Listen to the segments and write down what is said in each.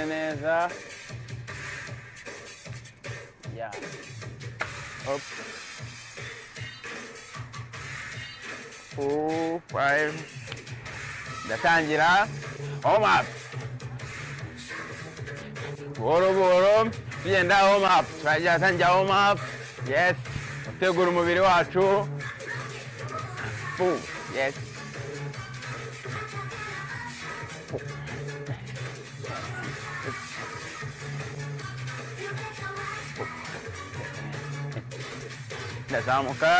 neza ya. Hop. Four five ndatangira home up buhoro buhoro tugenda home up turajya tangira home up yes. Gutegura umubiri wacu yes. Ndazamuka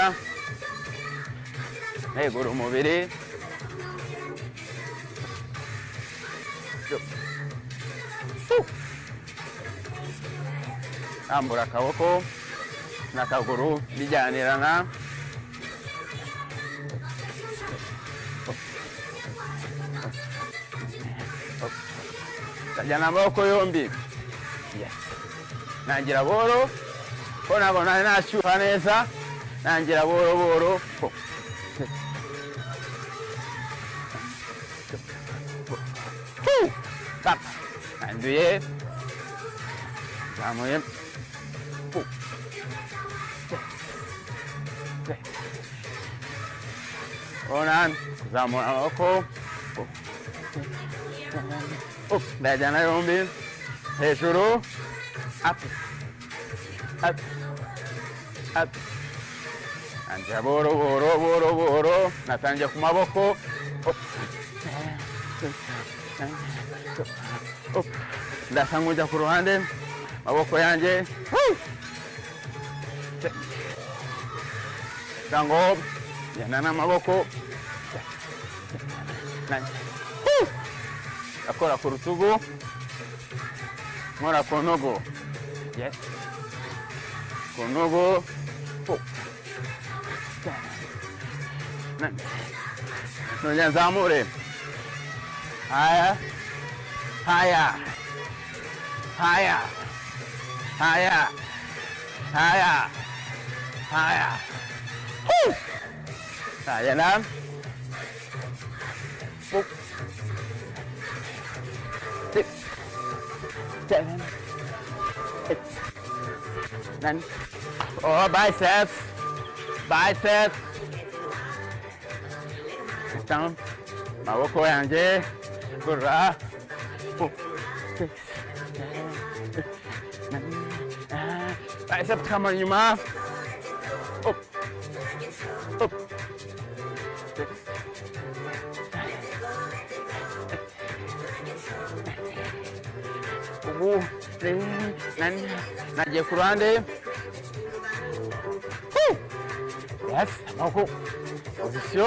negura umubiri rambura akaboko n'akaguru bijyanirana ndajyana amaboko yombi Yes. nangira boro ko nabona nashyuha neza nangira boro boro Ho. Hu. Tap. nanduye zamuye Hu. Onan, kuzamura amaboko ndayajyana yombi hejuru up. Up. Up nangira boro boro boro boro. Natangiye ku maboko. Ndasa nk'ujya ku ruhande. Amaboko yanjye ngo genda n'amaboko akora ku rutugu. Nkora ku ntugu ku ntugu nongera nzamure haya haya haya haya haya haya Woo! haya na Woo! six seven eight nine oh biceps. Biceps down maboko yanjye gurura Four, six, seven, eight, nine, ah. bicep kama nyuma up up six ubu rimwe nani nagiye ku ruhande Woo! yes amaboko pozisiyo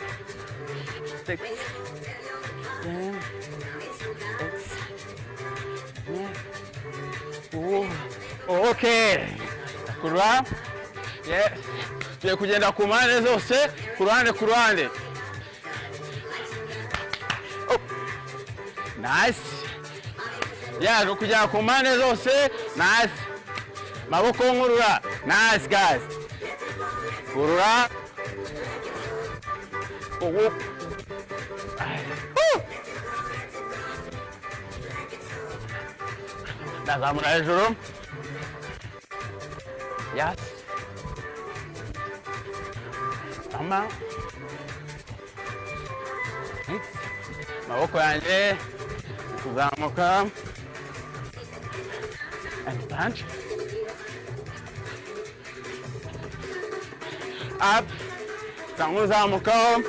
Six. Eight. Nine. Oh, okay. Kurwa. Yeah. Tugiye kugenda ku mpande zose, ku ruhande ku ruhande. Oh. Nice. Yeah, kugera ku mpande zose. Nice. Maboko nkurura. Nice guys. Kurura. Oh, ndazamura hejuru yes ama Six. amaboko yanjye kuzamuka and punch up cyangwa uzamukaho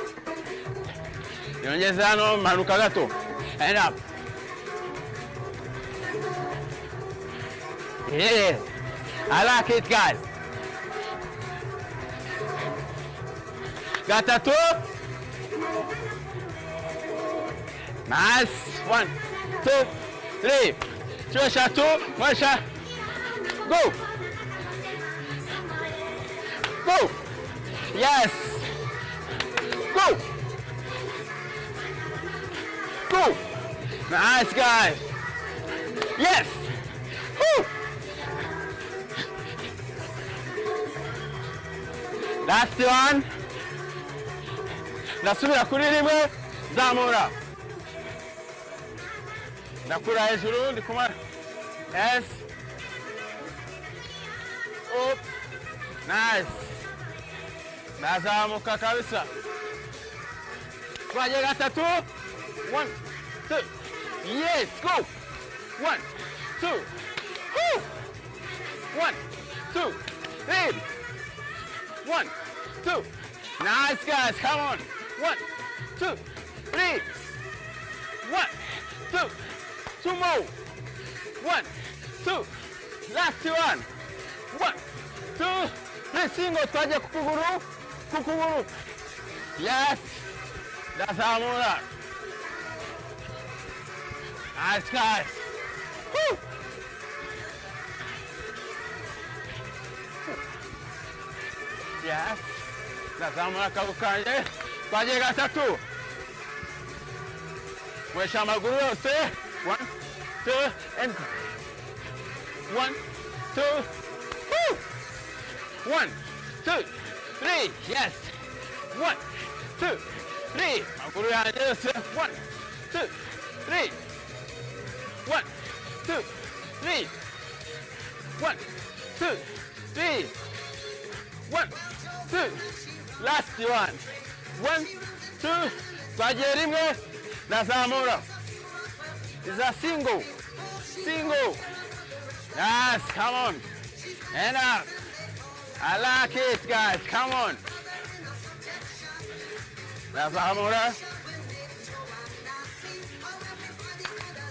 yongeze hano manuka gato and up Yeah, I like it, guys. Got a two? Nice. One, two, three. inshuro eshatu mwesha go go yes go go nice guys yes Woo. Last one. Ndasubira kuri rimwe zamura. Ndakura hejuru ndi kumara yes. Up. Nice. Ndazamuka kabisa. Twagiye gatatu one two. Yes go. One two. Woo. one two. Three one two. Nice guys. Come on. One two three. One two. Two more. One two. Last one. One two. Three single twagiye ku kuguru ku kuguru yes ndazamura nice guys. Woo. Yes ndazamura akaguru kanjye twagiye gatatu wesha amaguru yose one two and one two woo. One two three yes. One two three. Amaguru yanjye yose ¿eh? one two three. One two three. One two three. One two. Last one. One, two. Twagiye rimwe ndazamura is a single. Single. Yes come on. And up I like it guys. Come on. Ndazamura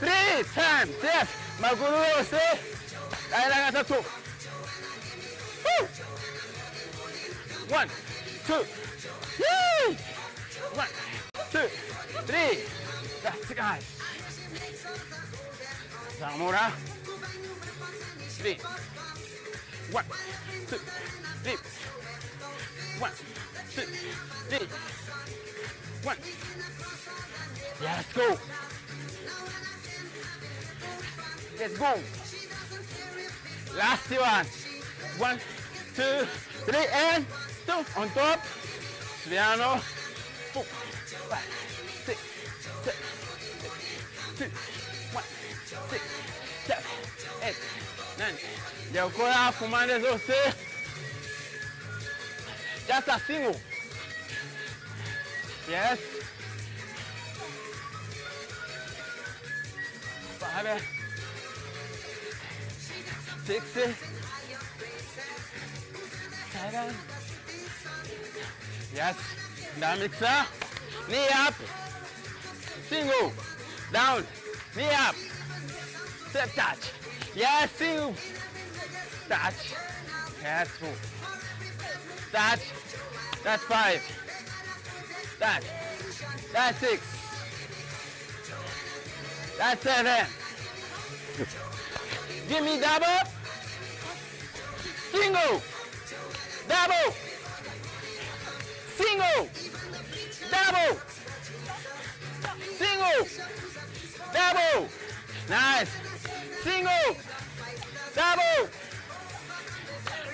three times yes. Maguru yose ayina gatatu. Woo! One, two, Yee! one, two, three. That's guys. Zamora. Three. One, two, three. One, two, three. One. Yeah, let's go. Let's go. Last one. One, two, three, and two. On top. Piano. Four, five, six, seven, eight, two, one, six, seven, eight, nine. Ya ukora kumande zose. Just a single. Yes. Five, six, seven. Yes. Down mixer. Knee up. Single. Down. Knee up. Step touch. Yes, single. Touch. Yes, move. Touch. That's five. Touch. That's six. That's seven. Give me double. Single. Double. Single. Double. Single. Double. Nice. Single. Double.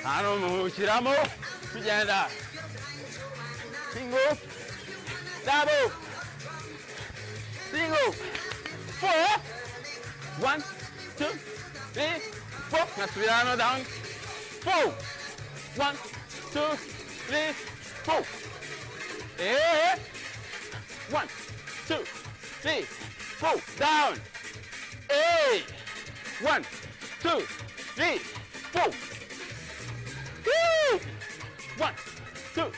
頼む、後ろも。みたいな。Single. Double. Single. Four. One, two, three, four. down. Four, one, two, three, four. Eh. One, two, three, four. Down. Eh. One, two, three, four. Woo. One, two,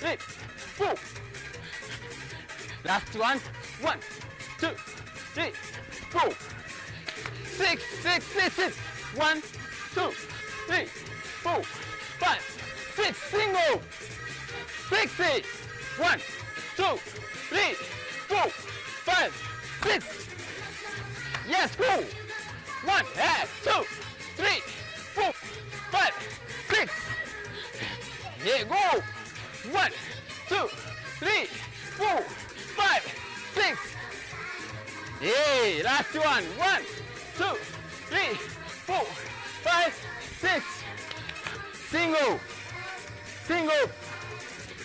three, four. Last one. One, two, three, four. Six, six, six, six. One, two, three, four, five, six. Single. Six, eight. One, two, three, four, five, six. Yes, go. One, and two, three, four, five, six. Yeah, go. One, two, three, four, five, six. Yeah, last one. One, two, three, four, five, six. Single, single,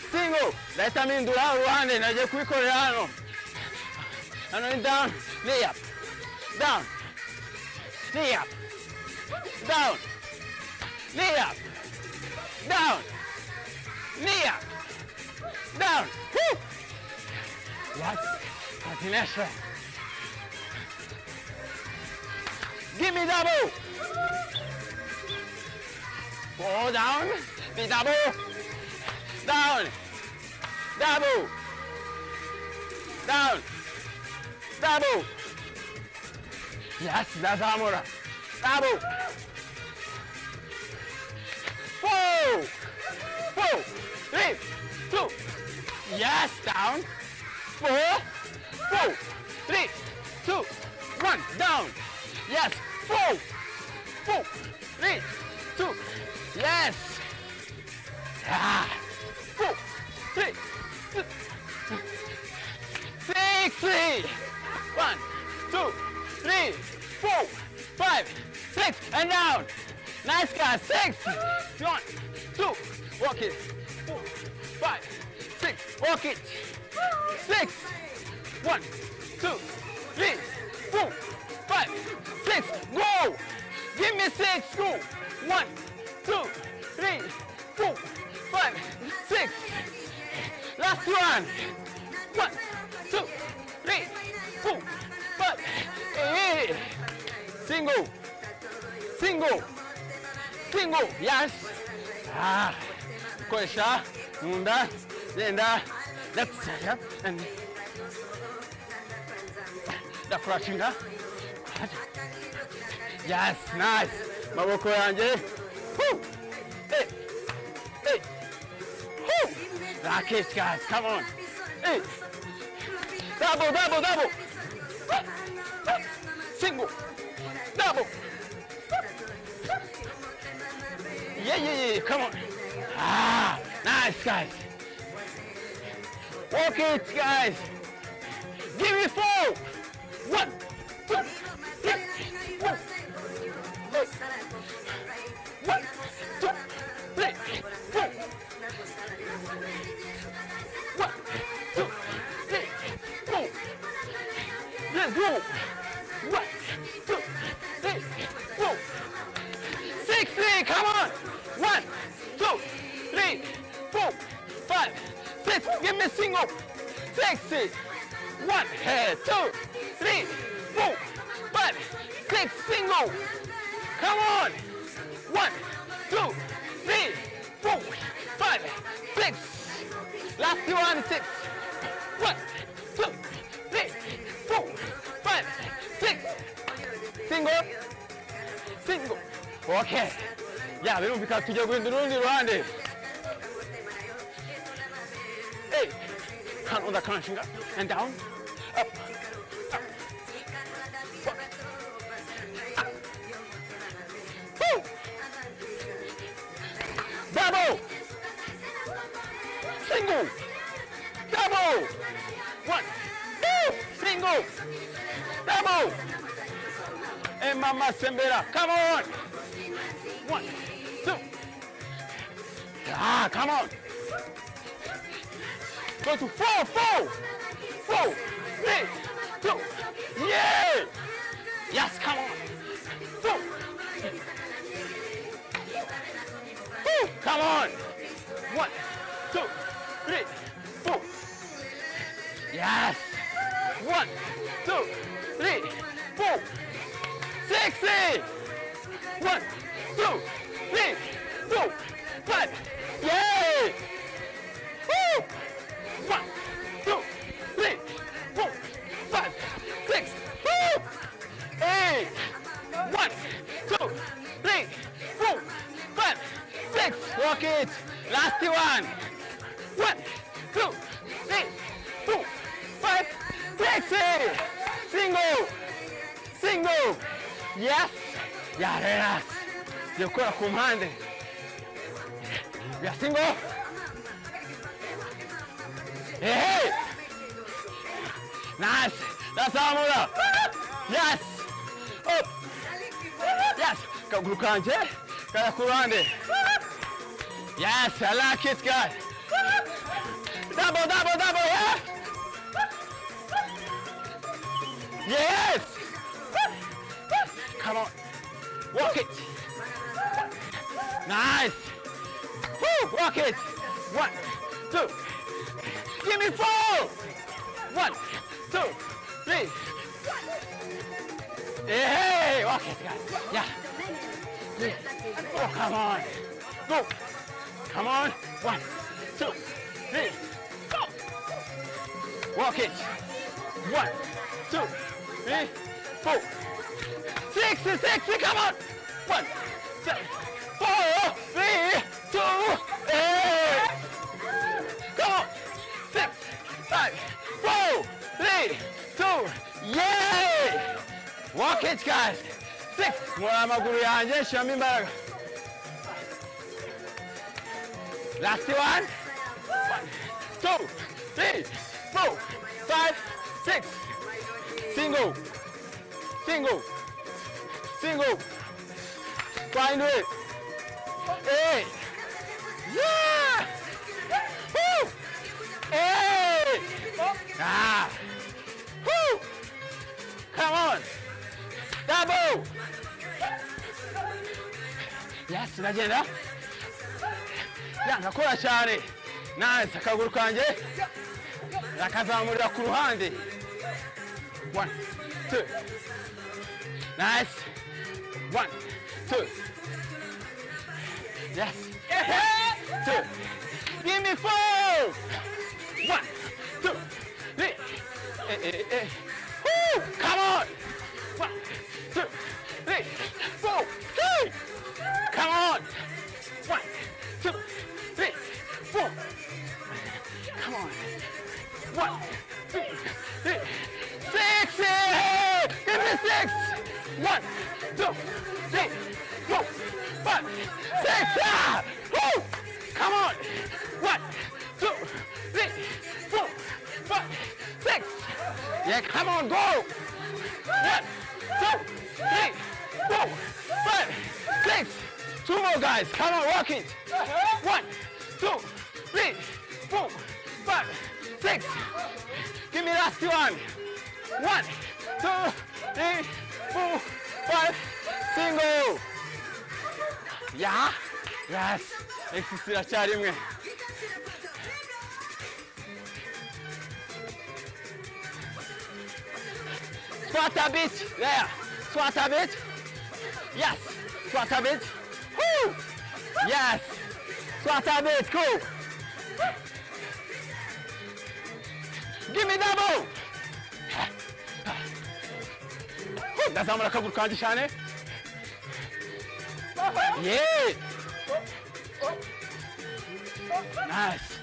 single. Ndahita mpindura uruhande nagiye kubikorera hano. Hano ni down, knee up. Down. Knee up. Down. Knee up. Down. Knee up. Down. Woo. Yes. Continuation. Give me double. Go down. Be double. Down. Double. Down. Double. Yes, that's Amora. Double. Four. Four. Three. Two. Yes, down. Four. Four. Three. Two. One. Down. Yes. Four. Four. Three. Two. Yes. Ah. Four. Three. Six. Three. One. Two. Three. Four. Five. Six. And down. Nice guys, Six. One. Two. Walk it. Four. Five. Six. Walk it. Six. One. Two. Three. Four. Five. Six. Go. Give me six. Go. One. Two. Three. Four. Five. Six. Last one. One. Two. Three. Four. Five. Eight. Single. Single. Single. Yes. Ah. Koresha. Munda. Genda. Let's yep. And the crushing up. Yes, nice. Maboko yanjye. Woo. Hey. Hey. Woo. Rakesh, guys, come on. Hey. Double, double, double. Single. Double. Yeah, yeah, yeah, come on. Ah, nice, guys. Walk it, guys. Give me four. One, two, three, four. Hey. One, Birumvikana tugiye guhindura. Hey. Hand on the crunching and down. Come on. Go to four, four, four, three, two. Yeah. Yes, come on. Two. Woo, come on. One, two, three, four. Yes. One, two, three, four. Sixty. One, two, three, four, five. Yay! Woo! One, two, three, four, five, six. Woo! Eight. One, two, three, four, five, six. Walk it. Last one. One, two, three, four, five, six. Single. Single. Yes. Ya, relax. Yo gukora ku mpande. Ya single. Hey. Nice. That's all. Yes. Up. Yes. Kaguru kanje. Kaya ku ruhande. Yes, I like it, guys. Double, double, double, Yeah. Three. Oh, come on. Go. Come on. One, two, three. Go. Walk it. One, two, three, four. Six, six, come on. One, two, four, three, two, eight. Come on. Six, five, four, three, two, yay! Walk it, guys. Mura amaguru yanjye shyiramo imbaraga. Last one. One, two, three, four, five, six. Single. Single. Single. Find it. Eight. Yeah! Woo! Eight. Ya, ndakora cyane. Nice, akaguru kanjye. Nakazamurira ku ruhande. One, two. Nice. One, two. Yes. Two. Give me four. One, two, three. Eh, eh, eh. Woo! Come on. One, One, two, three, six. eh. Give me six. One, two, three, four, five, six. Ah! Woo! Come on. One, two, three, four, five, six. Yeah, come on, go. One, two, three, four, five, six. Two more guys. Come on, walk it. One, two, three, four, five, six. Give me last one. One, two, three, four, five. Single. Yeah. Yes. Exercise iracyari Squat a bit. There. Squat a bit. Yes. Squat a bit. Woo. Yes. Squat a bit. Cool. Give me double. Ndazamura akaguru kanjye cyane. Yeah. Nice.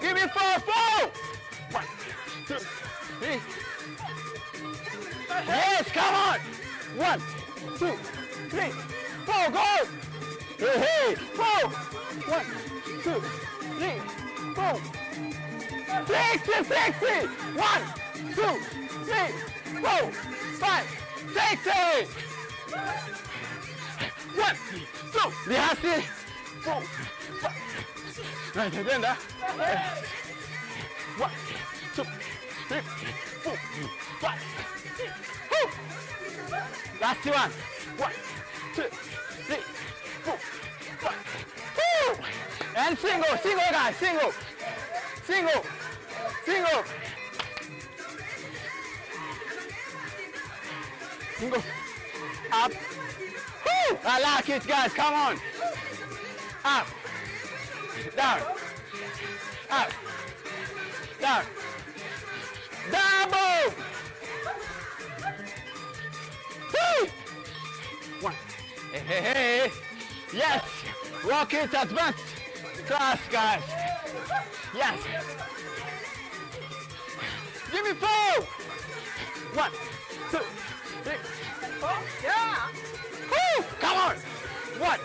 Give me four, four. One, two, three. Yes, come on. One, two, three, four, go. Hey, hey, four. One, two, three, four. Sixty, sixty. One, two, three, four, five, sixty. One, two, lihasi, four, five. Right, then that. One, two, five. Woo. Last one. One, two, three, four, five. Woo. And single, single guys, single, single, single. Single. Up. Woo. I like it, guys. Come on. Up. Down. Up. Down. Double. Woo. One. Hey, hey, hey. Yes. Walk it advanced class, guys. Yes. Give me four. One, two, three, four. Yeah. Woo. Come on. One,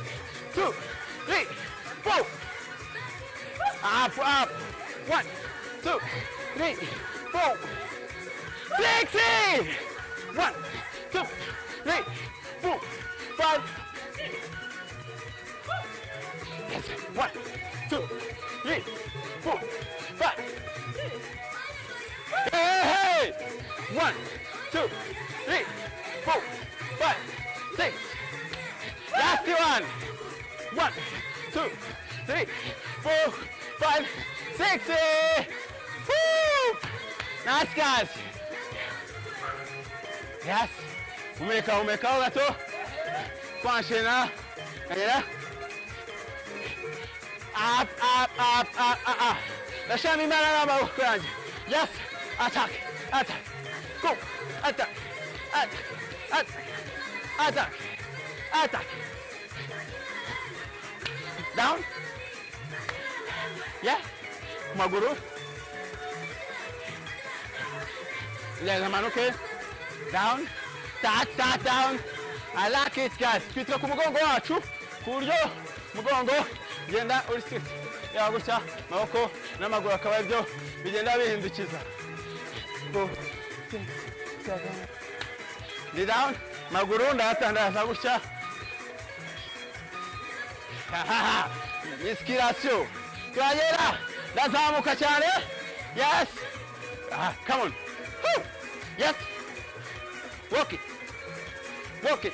two, three, four. Up, up. One, two, three, four. sexy. One, two, three, four, five. Yes. One, two, three, four, five. Hey, hey. One, two, three, four, five, six. Last one. One, two, three, four, five, six. Woo! Nice guys. Yes. Umeka, umeka gato. Twanshena. Kagera. Up, up, up, up, up, up. Ndashiramo imbaraga n'amaboko yanjye. Yes. Attack. Attack. Go. Attack. Attack. Attack. Attack. Attack. Down. Yeah. Maguru. Legs amanuke. Down. Touch, touch, down. I like it, guys. Twitira ku mugongo wacu ku buryo mugongo genda uri straight. Yaba gutya maboko n'amaguru akaba aribyo bigenda bihindukiza. Go. Down. Maguru ndayatandaza gutya. Inspiration. Turagera. Ndazamuka cyane. Yes. Ah, come on. Woo. Yes. Walk it. Walk it.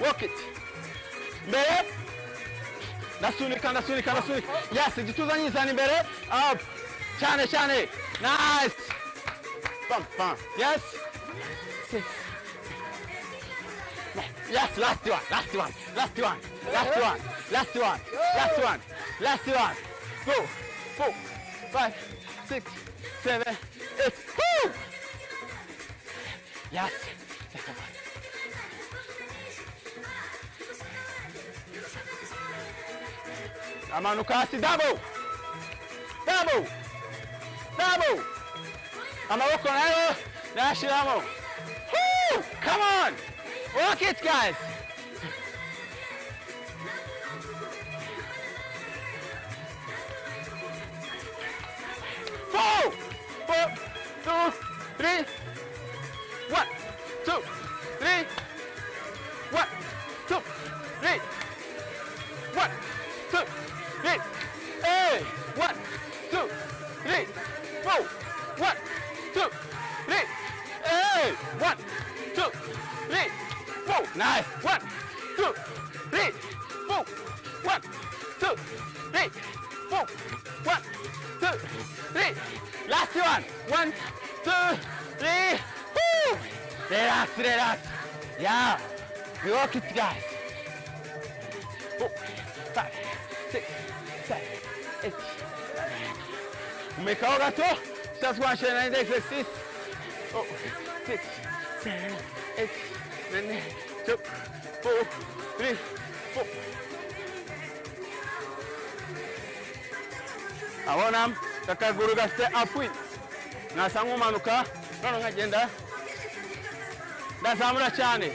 Walk it. Mbere. Ndasunika, ndasunika, ndasunika. Yes, igituza nyizana imbere. Up. Cyane, cyane. Nice. Bam, bam. Yes. Six. Yes, last one, last one, last one, last one, last one, last one, last one. Go, four, five, six, seven, eight. One. Amanuka hasi, double, double, double. Amaboko nayo nayashiramo. Woo! Come on. Work it, guys. Two, three, four. One, two, three, four. One, two, three. Last one. One, two, three. Woo! Relax, relax. Yeah. We work it, guys. Four, five, six, seven, eight, nine. Umekao gato. Just one share nine exercise. Oh, six, seven, eight, nine, two, four, three, four. abona kakaguru gafite apui nasa nk'umanuka none nkagenda ndazamura cyane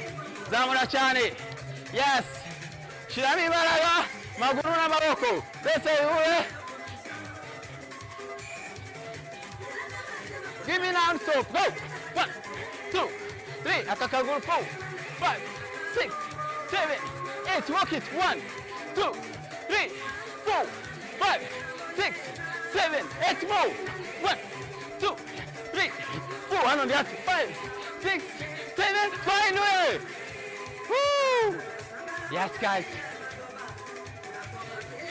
zamura cyane yes shyiramo imbaraga maguru n'amaboko ndetse bihure Give me non-stop. Go. One, two, three. Aka kaguru. Four, five, six, seven, eight. Walk it. One, two, three, four, five, six, seven, eight more. One, two, three, four. One on the other. Five, six, seven. Finally. Woo! Yes, guys.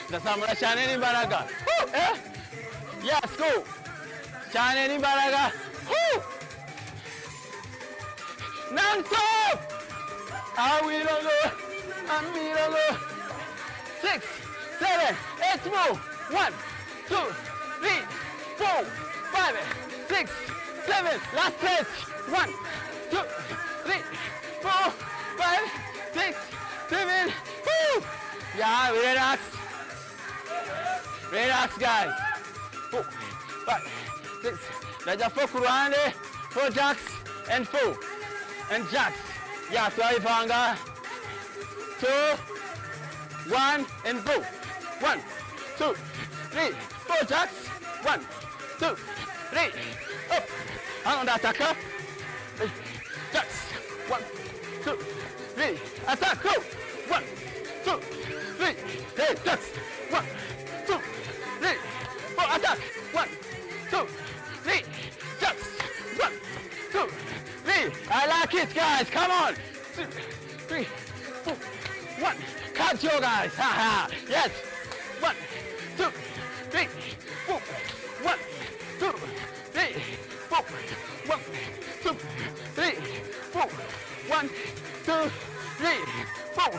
Ndazamura cyane n'imbaraga. Woo! Eh? Yes, go. cyane n'imbaraga Woo! non-stop awirolo amirolo six seven eight more one two three four five six seven last stretch one two three four five six seven Woo! yeah relax relax guys four five six. Najya four ku ruhande, four jacks and four. And jacks. Yeah, turayivanga. Two, one, and go. One, two, three, four jacks. One, two, three, up, hano ndataka jacks eh, one two three attack go one two three hey jacks one two three four attack one two I like it guys. Come on. Two three four one. Cardio guys? Ha ha. yes. One two three four. One two three four. One two three four. One two three four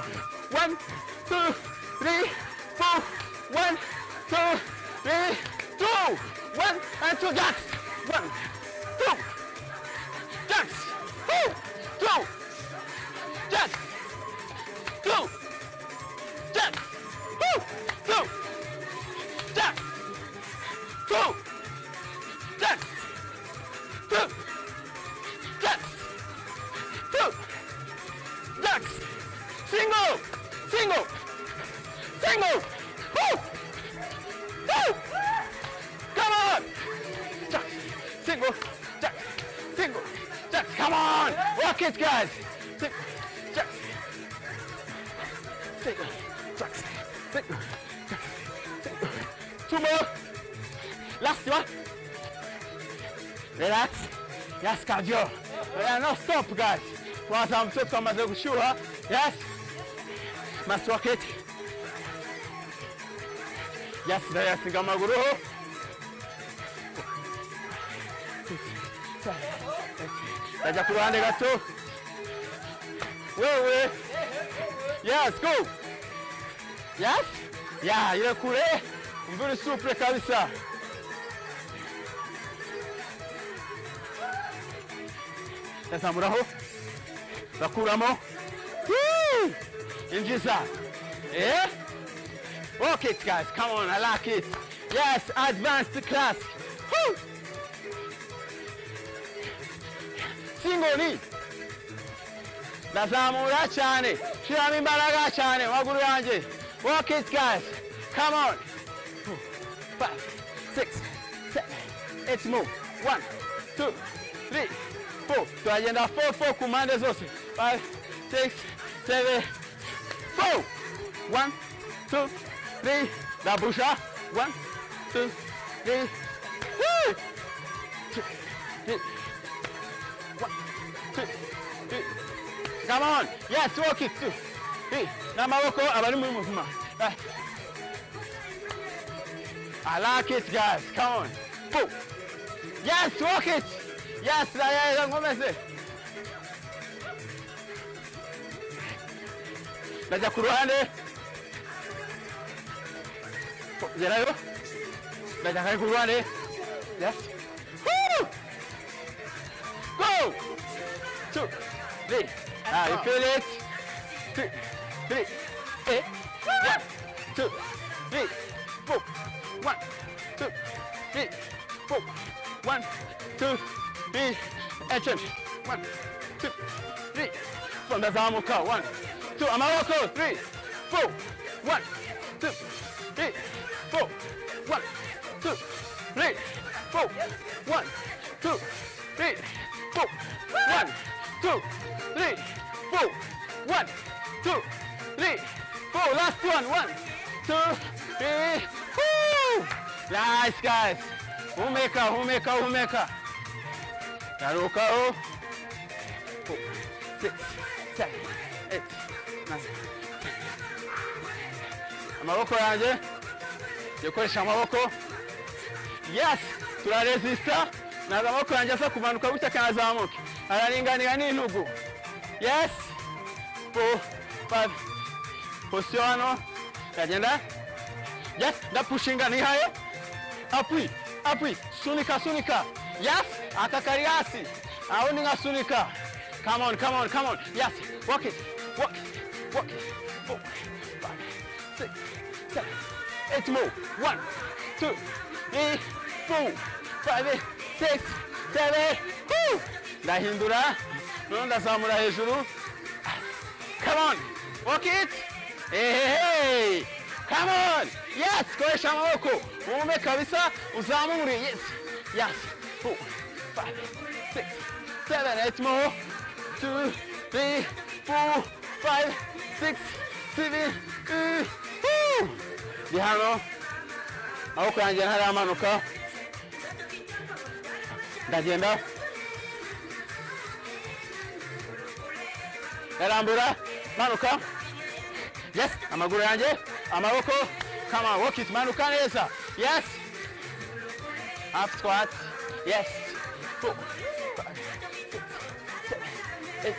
kwanza mtoto amaze gushyuha yes. Must work it. Yes ndayasiga amaguru ndajya ku ruhande gato wewe yes go. Yes? Ya irekure umva uri supure kabisa yazamuraho bakuramo? Injiza eh? Work it guys come on i like it. Yes advanced class. Woo! single knee ndazamura cyane shyiramo imbaraga cyane maguru yanjye work it guys come on. Four, five six seven eight move. One two three four turagenda four four ku mpande zose five six seven four one two three ndabusha one two three Woo! Two. Come on. Yes, walk it. Two, three. N'amaboko abari muri muvuma. Ah. I like it, guys. Come on. Four. Yes, walk it. Yes, rayaya nkomeze. Ndajya ku ruhande. Gerayo. Ndajya kare ku ruhande. Yes. Woo! Go! Two, three. Ah, you feel it? Three, three, eight. One, two, Action. One, two, three. From the zamuka. One, two. Amawako. Three, four. One, two, three, four. One, two, three, four. One, two, three, four. One, two, three, four. One, two, three, four. Last one. One, two, three. Woo! Nice, guys. Eight, nine. Amaboko yanjye. Gukoresha amaboko. Yes, turaresista. naza amaboko yanjye asa kumanuka gutya akanazamuka. Araringanira n'intugu. Yes. Four, five. Position hano. Kagenda. Yes, ndapushinga nihaye. Apui, apui. Sunika, sunika. Yes, aka kari hasi. Aho ni nkasunika. Come on, come on, come on. Yes, walk it, walk it, walk it. Four, five, six, seven, eight more. One, two, three, four, five, six, seven. Woo! Ndahindura. Noneho ndazamura hejuru. Come on, walk it. Hey, hey, hey. Come on. Yes, koresha amaboko. Uume kabisa, uzamure. Yes, yes. Four, five, six, seven, eight more. Two, three, four, five, six, seven, eight. Woo! Ndi hano amaboko yanjye ntaramanuka ndagenda yarambura manuka yes amaguru yanjye amaboko come on walk it manuka neza. Yes. Half squat yes. Four five six seven eight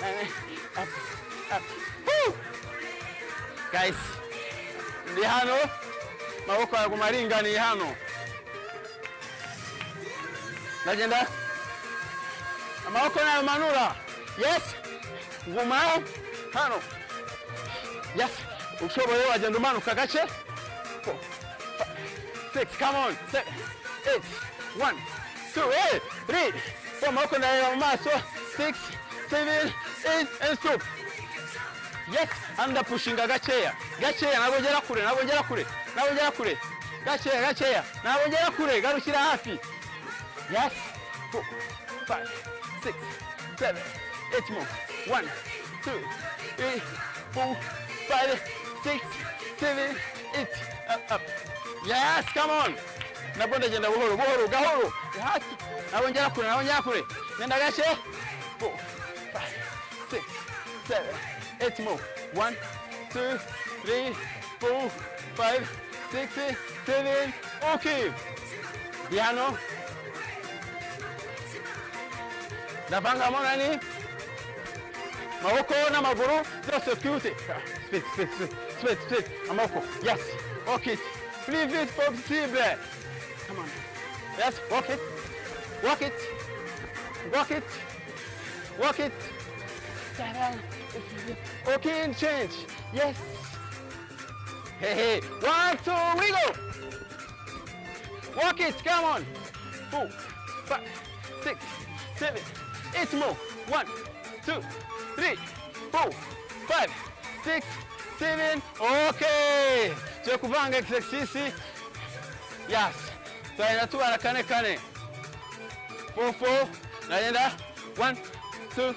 nine up up Woo! guys ndi hano? Maboko yaguma aringaniye hano? Ndagenda amaboko nayo yes. Guma hano. Yes. Ushoboye wagenda umanuka five, six come on. Seven eight one two eight, three. Four amaboko ndareba mu maso six seven eight and stop yes anda pushinga gakeya gakeya ntabwo ngera kure ntabwo ngera kure ntabwo ngera kure. Gakeya gakeya ntabwo ngera kure garukira hafi yes. Four five six seven eight more. One two three four five six seven eight up up. Yes come on nabwo ndagenda buhoro buhoro gahoro ntabwo ngera kure ntabwo ngera kure eight more. One two three four five six seven. Okay. Ndi hano ndavangamo nani? Maboko n'amaguru byose twihute split split split split split amaboko yes. It plus vite possible come on. Yes walk it. Walk it. Walk it. Walk it. Okay change. Yes. Hey hey. One two wiggle. Walk it come on. Four five six seven eight more. One two three four five six seven. Okay. Turi kuvanga exercise yes turagenda tubara kane kane. Four four nagenda one two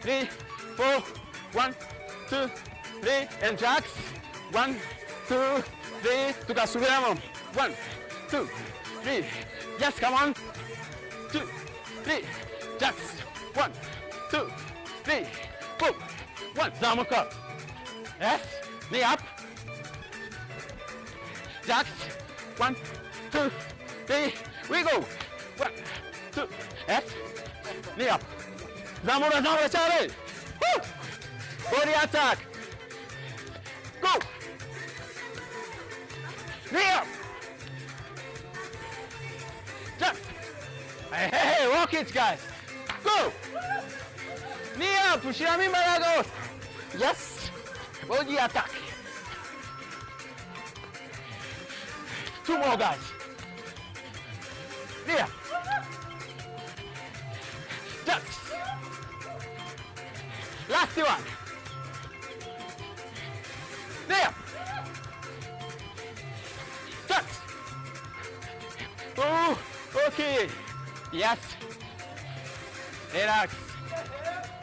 three four one two three. And jacks one two three. Tugasubiramo one two three. Yes come on. Two three. Jacks one two three. Four one. Yes. Knee up. Jacks one two we go. One two yes knee up. Zamura zamura cyane Woo! body attack. Go. Knee up. Jump. Hey, hey, hey, walk it guys. Go. Knee up. Ushyiramo imbaraga yes. Body attack. Two more guys last one There. jumps oh okay yes relax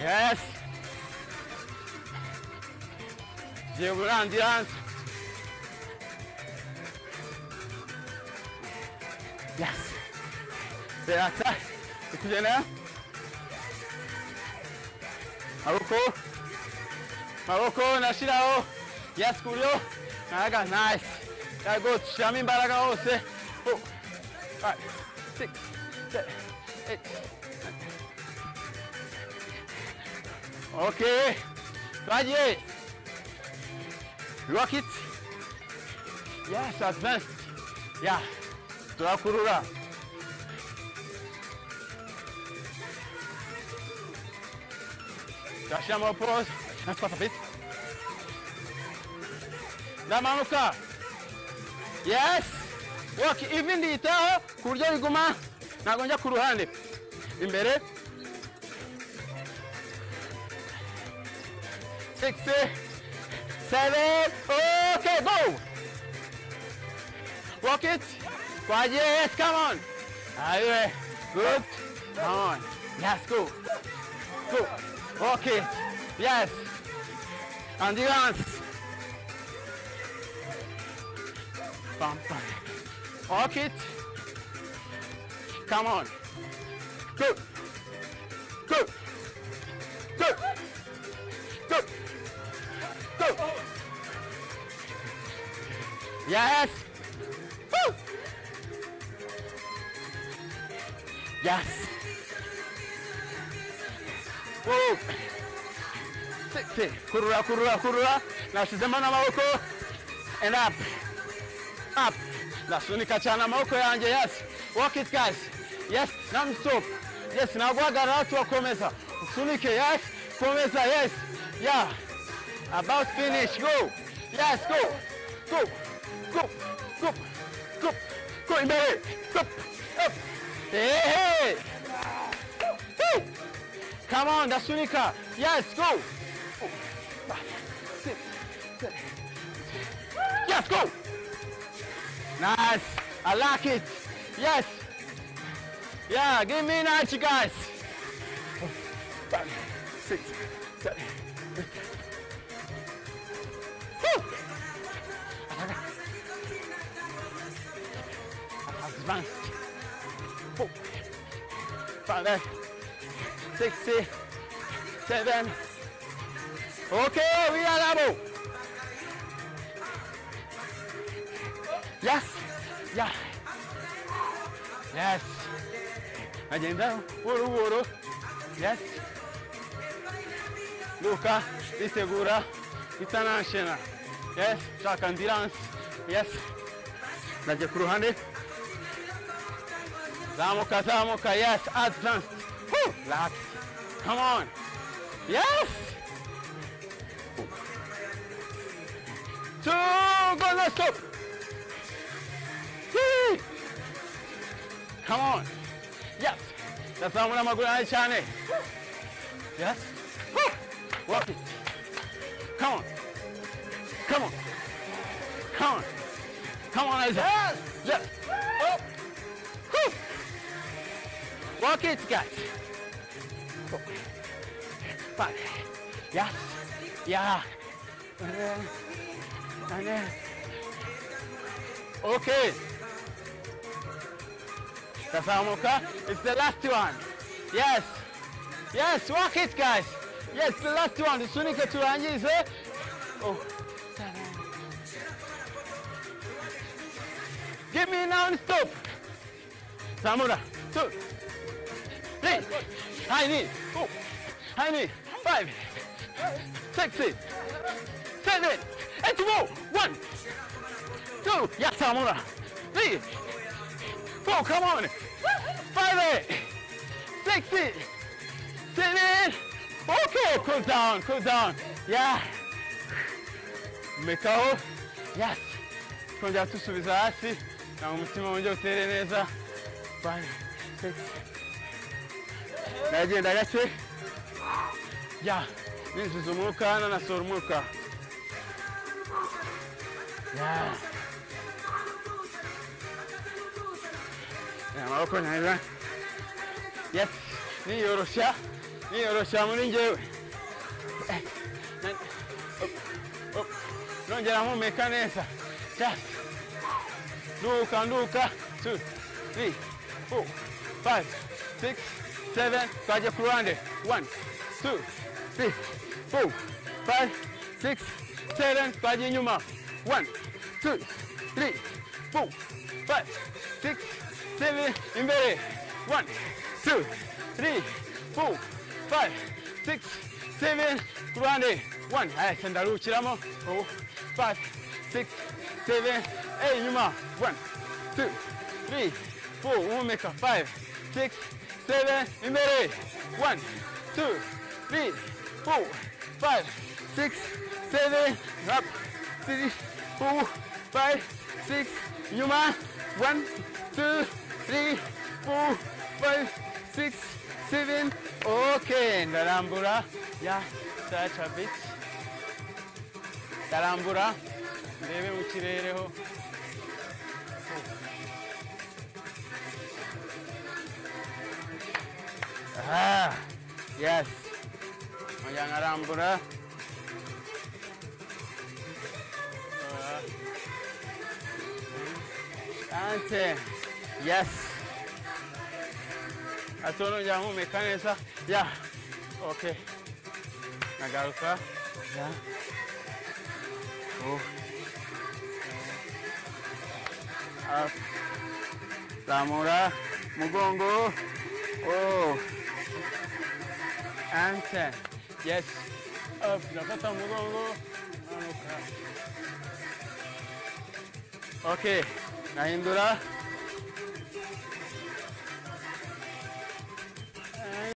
Yes. En dire. Yes. Relax. Écoutez là. Maroko. Maroko, nashirao. Yes, kuryo. Naga, nice. Yeah, good. Shiramo imbaraga hose. Four, oh. five, six, seven, eight, Okay. Twagiye. Rock it. Yes, advanced. Yeah. Turakurura. Lasciamo pause. Aspetta, fit. Ndamanuka. Yes. Walk even ndiyitaho ku buryo biguma ntabwo njya ku ruhande. Imbere. six, seven, okay, go! Walk it. Quiet, yes, come on. Ahí, good. Come on. Yes, go. Go. Okay. Yes. Endurance. Bam, bam. Walk it. Come on. Go. Go. Go. Go. Go. Yes. Woo. Yes. Kurura, kurura, kurura. Nashizemo n'amaboko. And up. Up. Nasunika cyane amaboko yanjye. Yes. Walk it guys. Yes. Non-stop. Yes. Naguhagarara tuwakomeza. Usunike. Yes. Komeza. Yes. Yeah. About finish. Go. Yes. Go. Go. Go. Go. Go. Go imbere. Go. Up. Hey, hey. Come on, Dasunika. Yes, go. Sit, sit. Yes, go. Nice. I like it. Yes. Yeah, give me 90, guys. Five, six, seven. Woo. Advanced. Four, five, sixty, seven. Okay, we are level. Yes, yeah. Yes. Agenda, wuru wuru. Yes. Luca, isegura, international. Yes, shaka endurance. Yes. Najya ku ruhande. Zamuka, zamuka, yes, advanced. Woo, relax. Come on. Yes. Two, go, no, stop. Whee. Come on. Yes. Tazamura amaguru yawe cyane. Yes. Woo. Walk it. Come on. Come on. Come on. Come on, Isaac. Yes. Yes. Oh. Woo. Walk it, guys. Four, five. Yes. Yeah. Uh, Then. Okay. Tazamuka. It's the last one. Yes. Yes, walk it, guys. Yes, the last one. The Sunika turangize. Oh. Give me non-stop. Samura. Two. Three. High knee. Four. High knee. Five. Six. Seven. Eight more. One. Two. Yes, Samura. Three. Four. Come on. Five. Six. Seven. Okay. Cool down. Cool down. Yeah. Mekaho. Yes. Twongera dusubiza hasi. Na umutima wongera utere neza. Five. Six. Nagenda gake. Ya. Ninjiza umwuka nanasohora umwuka. Ya. amaboko neza yes niyoroshya niyoroshya muri njyewe Eh, na- op, op. nongera mpumeka neza yes nduka nduka two three four five six seven twajya ku ruhande one two three four five six seven twajya inyuma one two three four five six seven imbere one two three four five six seven ku ruhande one ahise ndaruhukiramo oh five six seven eight inyuma one two three four uhumeka five six seven imbere one two three four five six seven up three four five six inyuma one two three four five six seven okay ndarambura ya touch a bit ndarambura ndebe mu kirere ho Ah, yes. Ongera nkarambura. Ante. Yes. Atono njya mpumeka neza. Ya. Okay. Nagaruka. Ya. Oh. Up. Zamura. Mugongo. Oh. And ten. Yes. Up. Nafata mugongo. Manuka. Okay. Nahindura.